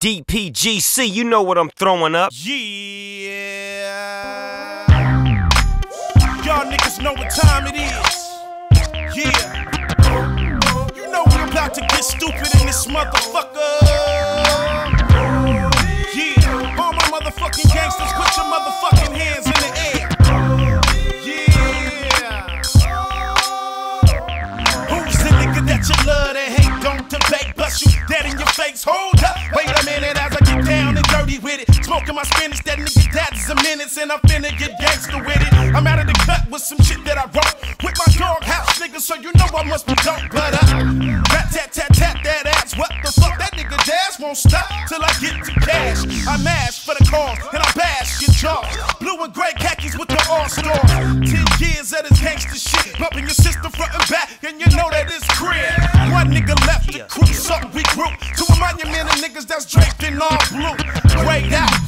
DPGC, you know what I'm throwing up. Yeah. Y'all niggas know what time it is. Yeah. You know we're about to get stupid in this motherfucker. Smoking my spinach, that nigga dad's a menace, and I'm finna get gangster with it. I'm out of the cut with some shit that I wrote. With my dog house nigga, so you know I must be dope. But uh, rat tat tat tat that ass. What the fuck? That nigga dash won't stop till I get to cash. I mash for the cause, and I bash your jaw. Blue and gray khakis with the all star. Ten years of this gangster shit. Bumping your sister front and back, and you know that it's crib. One nigga left the crew, so we grew. To a monument of niggas that's draped in all blue. Grayed out.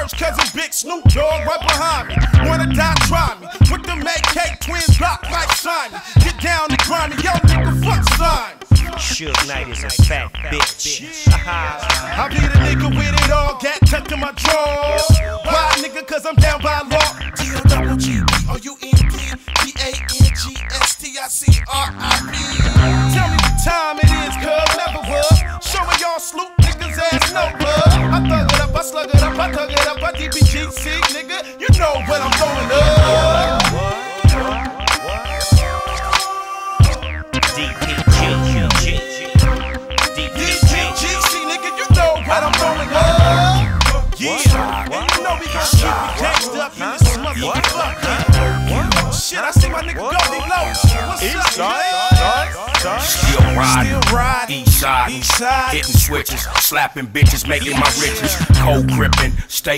First cousin Big Snoop Dogg right behind me. Wanna die, try me. With the Make Cake twins block like Simon. Get down and grind me, yo nigga, fuck sign. Suge Knight is a fat bitch. I be the nigga with it all, gat tucked in my drawers. Why nigga, cause I'm down by law. D-O-double-G-B-O-U-N-G-S-T-I-C-R-I-P. I tug it up, I up. DPGC, nigga, you know what I'm throwing up. Shit, I see my nigga Goldie Loc. What's up, man? Riding, Still riding. east side, East side. hitting switches, slapping bitches, making my riches, cold gripping, stay